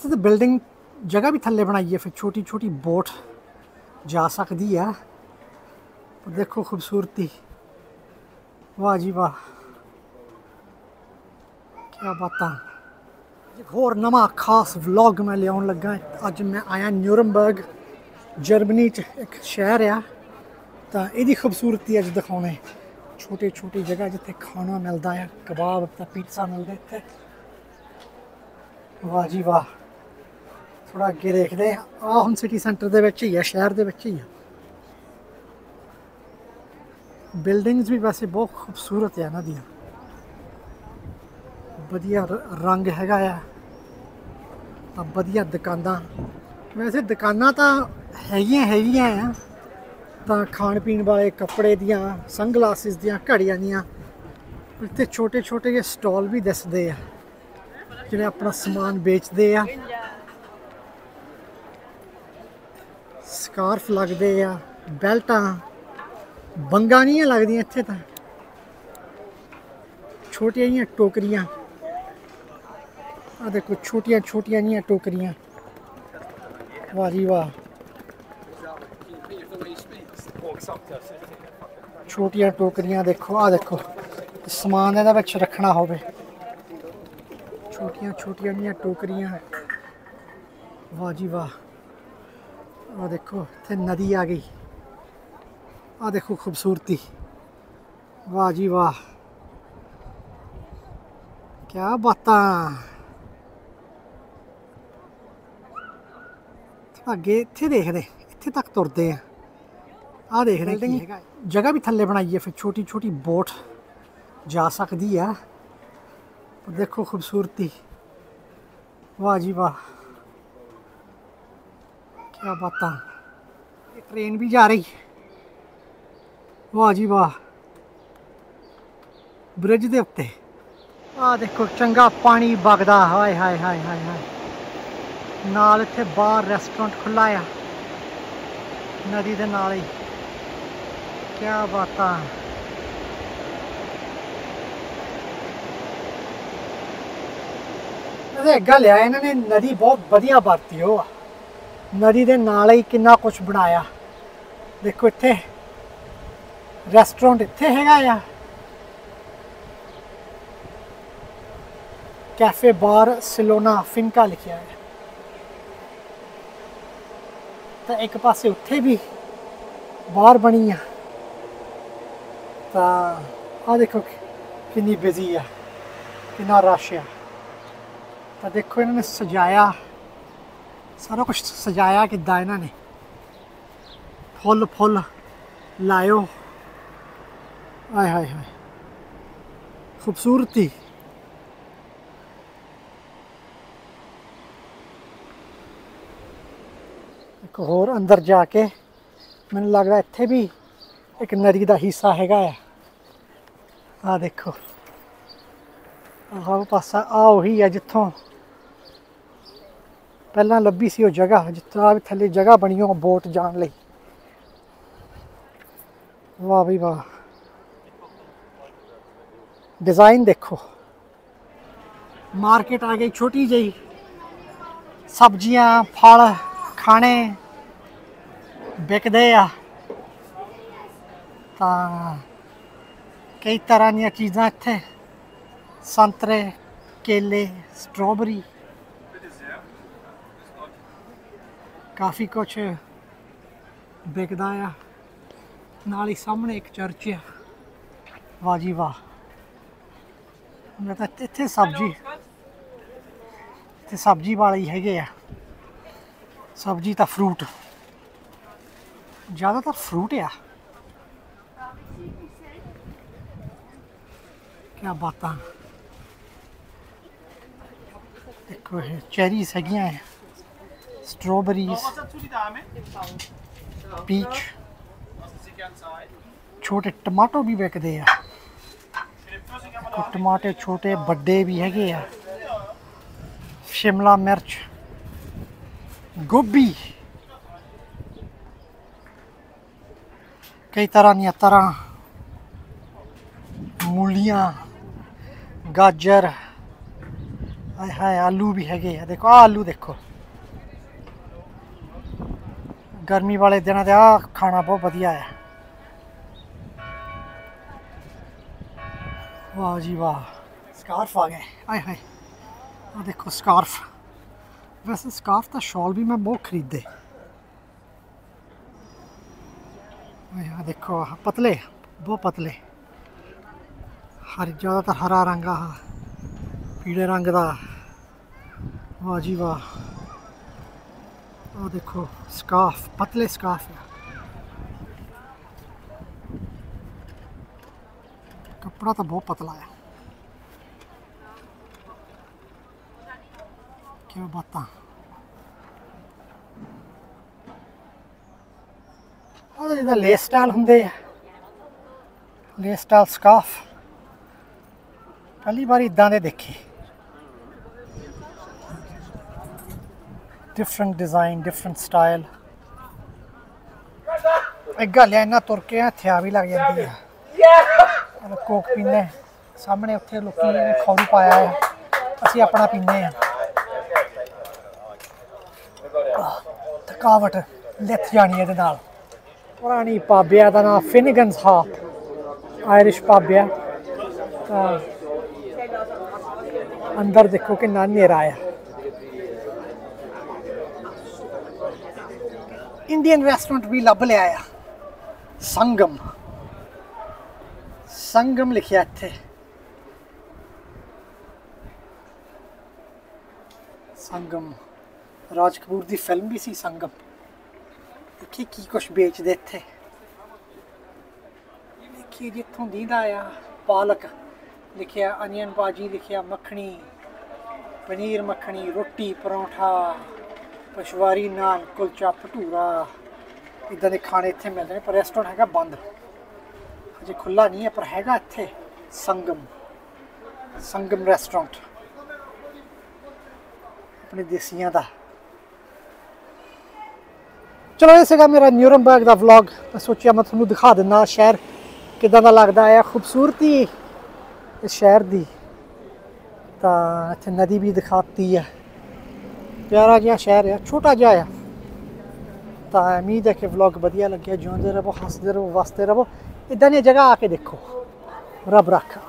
तो, तो बिल्डिंग जगह भी थले बनाई है, फिर छोटी छोटी बोट जा सकती है। तो देखो खूबसूरती। वाह जी वाह। क्या बात। एक और नवा खास व्लॉग मैं लिया लगा। अज मैं आया न्यूरमबर्ग जर्मनी च एक शहर है तो यदि खूबसूरती अज दिखाने छोटी छोटी जगह जिते खाना मिलता है कबाब पिज्जा मिलता इतने वाह जी वाह। ਥੋੜਾ ਅੱਗੇ ਦੇਖਦੇ ਆ ਆਹ ਹੁਣ ਸਿਟੀ ਸੈਂਟਰ ਦੇ ਵਿੱਚ ਹੀ ਆ, ਸ਼ਹਿਰ ਦੇ ਵਿੱਚ ਹੀ ਆ। ਬਿਲਡਿੰਗਸ ਵੀ ਵੈਸੇ ਬਹੁਤ ਖੂਬਸੂਰਤ ਆ ਇਹਨਾਂ ਦੀਆਂ। ਵਧੀਆ ਰ- ਰੰਗ ਹੈਗਾ ਆ। ਤਾਂ ਵਧੀਆ ਦੁਕਾਨਾਂ। ਵੈਸੇ ਦੁਕਾਨਾਂ ਤਾਂ ਹੈਗੀਆਂ ਹੈਗੀਆਂ ਆ। ਤਾਂ ਖਾਣ ਪੀਣ ਵਾਲੇ ਕੱਪੜੇ ਦੀਆਂ ਸੰਗਲਾਸਿਸ ਦੀਆਂ ਘੜੀਆਂ ਦੀਆਂ। ਇੱਥੇ ਛੋਟੇ ਛੋਟੇ ਜਿਹੇ ਸਟਾਲ ਵੀ ਦਿਸਦੇ ਆ। ਜਿਹੜੇ ਆਪਣਾ ਸਮਾਨ ਵੇਚਦੇ ਆ। ਸਕਾਰਫ ਲੱਗਦੇ ਆ ਬੈਲਟਾਂ ਬੰਗਾਂ ਨਹੀਂ ਲੱਗਦੀਆਂ ਇੱਥੇ ਤਾਂ ਛੋਟੀਆਂ ਜਿਹੀਆਂ ਟੋਕਰੀਆਂ ਆ ਦੇਖੋ ਛੋਟੀਆਂ ਛੋਟੀਆਂ ਜਿਹੀਆਂ ਟੋਕਰੀਆਂ ਵਾਹ ਜੀ ਵਾਹ ਛੋਟੀਆਂ ਟੋਕਰੀਆਂ ਦੇਖੋ ਆ ਦੇਖੋ ਸਮਾਨ ਇਹਦੇ ਵਿੱਚ ਰੱਖਣਾ ਹੋਵੇ ਛੋਟੀਆਂ ਛੋਟੀਆਂ ਜਿਹੀਆਂ ਟੋਕਰੀਆਂ ਵਾਹ ਜੀ ਵਾਹ ਆ ਦੇਖੋ ਇੱਥੇ ਨਦੀ ਆ ਗਈ ਆ ਦੇਖੋ ਖੂਬਸੂਰਤੀ ਵਾਹ ਜੀ ਵਾਹ ਕੀ ਬਾਤਾਂ ਅੱਗੇ ਇੱਥੇ ਦੇਖਦੇ ਇੱਥੇ ਤੱਕ ਤੁਰਦੇ ਆ ਆ ਦੇਖਦੇ ਕੀ ਹੈਗਾ ਜਗ੍ਹਾ ਵੀ ਥੱਲੇ ਬਣਾਈ ਹੈ ਫਿਰ ਛੋਟੀ ਛੋਟੀ ਬੋਟ ਜਾ ਸਕਦੀ ਆ ਪਰ ਦੇਖੋ ਖੂਬਸੂਰਤੀ ਵਾਹ ਜੀ ਵਾਹ ਕੀ ਬਾਤਾਂ ਇਹ ਟ੍ਰੇਨ ਵੀ ਜਾ ਰਹੀ ਵਾਹ ਜੀ ਵਾਹ ਬ੍ਰਿਜ ਦੇ ਉੱਤੇ ਆ ਦੇਖੋ ਚੰਗਾ ਪਾਣੀ ਵਗਦਾ ਹਾਏ ਹਾਏ ਹਾਏ ਹਾਏ ਹਾਏ ਨਾਲ ਇੱਥੇ ਬਾਹਰ ਰੈਸਟੋਰੈਂਟ ਖੁੱਲਾ ਆ ਨਦੀ ਦੇ ਨਾਲ ਹੀ ਕੀ ਬਾਤਾਂ ਇਹਦੇ ਗੱਲ ਆ ਇਹਨਾਂ ਨੇ ਨਦੀ ਬਹੁਤ ਵਧੀਆ ਵਰਤੀ ਉਹ ਆ ਨਦੀ ਦੇ ਨਾਲ ਹੀ ਕਿੰਨਾ ਕੁਝ ਬਣਾਇਆ ਦੇਖੋ ਇੱਥੇ ਰੈਸਟੋਰੈਂਟ ਇੱਥੇ ਹੈਗਾ ਆ ਕੈਫੇ ਬਾਰ ਸਿਲੋਨਾ ਫਿਨਕਾ ਲਿਖਿਆ ਹੈ ਤਾਂ ਇੱਕ ਪਾਸੇ ਉੱਥੇ ਵੀ ਬਾਹਰ ਬਣੀ ਆ ਤਾਂ ਆ ਦੇਖੋ ਕਿ- ਕਿੰਨੀ ਬਿਜ਼ੀ ਆ ਕਿੰਨਾ ਰਸ਼ ਆ ਤਾਂ ਦੇਖੋ ਇਹਨਾਂ ਨੇ ਸਜਾਇਆ ਸਾਰਾ ਕੁਝ ਸਜਾਇਆ ਕਿੱਦਾਂ ਇਹਨਾਂ ਨੇ ਫੁੱਲ ਫੁੱਲ ਲਾਇਓ ਆਏ ਹਾਏ ਹਾਏ ਖੂਬਸੂਰਤੀ ਇੱਕ ਹੋਰ ਅੰਦਰ ਜਾ ਕੇ ਮੈਨੂੰ ਲੱਗਦਾ ਇੱਥੇ ਵੀ ਇੱਕ ਨਦੀ ਦਾ ਹਿੱਸਾ ਹੈਗਾ ਆ ਆ ਦੇਖੋ ਆਹ ਪਾਸਾ ਆ ਉਹੀ ਆ ਜਿੱਥੋਂ ਪਹਿਲਾਂ ਲੱਭੀ ਸੀ ਉਹ ਜਗ੍ਹਾ ਜਿੱਥੇ ਆ ਥੱਲੇ ਜਗ੍ਹਾ ਬਣੀ ਉਹ ਬੋਟ ਜਾਣ ਲਈ ਵਾਹ ਵੀ ਵਾਹ ਡਿਜ਼ਾਈਨ ਦੇਖੋ ਮਾਰਕੀਟ ਆ ਗਈ ਛੋਟੀ ਜਿਹੀ ਸਬਜ਼ੀਆਂ ਫਲ ਖਾਣੇ ਵਿਕਦੇ ਆ ਤਾਂ ਕਈ ਤਰ੍ਹਾਂ ਦੀਆਂ ਚੀਜ਼ਾਂ ਇੱਥੇ ਸੰਤਰੇ ਕੇਲੇ ਸਟ੍ਰਾਬੇਰੀ ਕਾਫੀ ਕੁਛ ਵਿਕਦਾ ਆ ਨਾਲ ਹੀ ਸਾਹਮਣੇ ਇੱਕ ਚਰਚ ਆ ਵਾਹ ਜੀ ਵਾਹ ਮੈਂ ਤਾਂ ਇੱਥੇ ਸਬਜ਼ੀ ਤੇ ਸਬਜ਼ੀ ਵਾਲੇ ਹੀ ਹੈਗੇ ਆ ਸਬਜ਼ੀ ਤਾਂ ਫਰੂਟ ਜ਼ਿਆਦਾਤਰ ਫਰੂਟ ਆ ਕੀ ਬਾਤਾਂ ਦੇਖੋ ਇਹ ਚੈਰੀਜ਼ ਹੈਗੀਆਂ ਆ स्ट्रॉबेरीज पीच छोटे टमाटो भी बिकते हैं। टमाटे छोटे बड़े भी है। शिमला मिर्च, गोभी। कई तरह दियाँ तरह। मूलियाँ, गाजर, हाय आलू भी है। देखो, आलू देखो। ਗਰਮੀ ਵਾਲੇ ਦਿਨਾਂ ਤੇ ਆ ਖਾਣਾ ਬਹੁਤ ਵਧੀਆ ਹੈ ਵਾਹ ਜੀ ਵਾਹ ਸਕਾਰਫ ਆ ਗਏ ਆਏ ਹਾਏ ਆ ਦੇਖੋ ਸਕਾਰਫ ਵੈਸੇ ਸਕਾਰਫ ਦਾ ਸ਼ਾਲ ਵੀ ਮੈਂ ਬਹੁਤ ਖਰੀਦੇ ਆਏ ਆ ਦੇਖੋ ਆਹ ਪਤਲੇ ਬਹੁਤ ਪਤਲੇ ਹਰ ਜ਼ਿਆਦਾਤਰ ਹਰਾ ਰੰਗ ਆ ਪੀਲੇ ਰੰਗ ਦਾ ਵਾਹ ਜੀ ਵਾਹ ਆ ਦੇਖੋ ਸਕਾਰਫ ਪਤਲੇ ਸਕਾਰਫ ਆ ਕੱਪੜਾ ਤਾਂ ਬਹੁਤ ਪਤਲਾ ਹੈ ਕੀ ਬਾਤਾਂ ਉਹ ਜਿਹਦਾ ਲੇਸ ਸਟਾਈਲ ਹੁੰਦੇ ਆ ਲੇਸ ਸਟਾਈਲ ਸਕਾਰਫ ਪਹਿਲੀ ਵਾਰ ਇਦਾਂ ਦੇ ਦੇਖੇ different design, different style. एक गल है इन्ना तुर के हथियार भी लग जाती है कोक पीने सामने उत्थे लोगों ने खौरू पाया है असं अपना पीने थकावट लिथ जानी है नाल पुरानी पाबिया का नाम फिनगन था आयरिश पाबिया अंदर देखो कि ना नेरा है ਇੰਡੀਅਨ ਰੈਸਟੋਰੈਂਟ ਵੀ ਲੱਭ ਲਿਆ ਆ। ਸੰਗਮ। ਸੰਗਮ ਲਿਖਿਆ ਇੱਥੇ। ਸੰਗਮ। ਰਾਜ ਕਪੂਰ ਦੀ ਫਿਲਮ ਵੀ ਸੀ ਸੰਗਮ। ਦੇਖੀ ਕੀ ਕੁਛ ਵੇਚਦੇ ਇੱਥੇ। ਦੇਖੀ ਜਿੱਥੋਂ ਦੀਦਾ ਆ ਪਾਲਕ ਲਿਖਿਆ ਅਨੀਅਨ ਭਾਜੀ ਲਿਖਿਆ ਮੱਖਣੀ, ਪਨੀਰ ਮੱਖਣੀ, ਰੋਟੀ ਪਰੌਂਠਾ। ਪਸ਼ਵਾਰੀ ਨਾਨ ਕੁਲਚਾ ਭਟੂਰਾ ਇਦਾਂ ਦੇ ਖਾਣੇ ਇੱਥੇ ਮਿਲਦੇ ਨੇ ਪਰ ਰੈਸਟੋਰੈਂਟ ਹੈਗਾ ਬੰਦ ਅਜੇ ਖੁੱਲਾ ਨਹੀਂ ਹੈ ਪਰ ਹੈਗਾ ਇੱਥੇ ਸੰਗਮ ਸੰਗਮ ਰੈਸਟੋਰੈਂਟ ਆਪਣੇ ਦੇਸੀਆਂ ਦਾ ਚਲੋ ਇਹ ਸੀਗਾ ਮੇਰਾ ਨਿਊਰਨਬਰਗ ਦਾ ਵਲੌਗ ਮੈਂ ਸੋਚਿਆ ਮੈਂ ਤੁਹਾਨੂੰ ਦਿਖਾ ਦਿੰਦਾ ਸ਼ਹਿਰ ਕਿਦਾਂ ਦਾ ਲੱਗਦਾ ਹੈ ਖੂਬਸੂਰਤੀ ਇਸ ਸ਼ਹਿਰ ਦੀ ਤਾਂ ਇੱਥੇ ਨਦੀ ਵੀ ਦਿਖਾਤੀ ਹੈ ਪਿਆਰਾ ਜਿਹਾ ਸ਼ਹਿਰ ਹੈ ਛੋਟਾ ਜਿਹਾ ਆ ਤਾਂ ਉਮੀਦ ਹੈ ਕਿ ਵਲੌਗ ਵਧੀਆ ਲੱਗਿਆ ਜਿਉਂਦੇ ਰਹੋ ਹੱਸਦੇ ਰਹੋ ਵਸਦੇ ਰਹੋ ਇਦਾਂ ਦੀਆਂ ਜਗ੍ਹਾ ਆ ਕੇ ਦੇਖੋ ਰੱਬ ਰੱਖਾ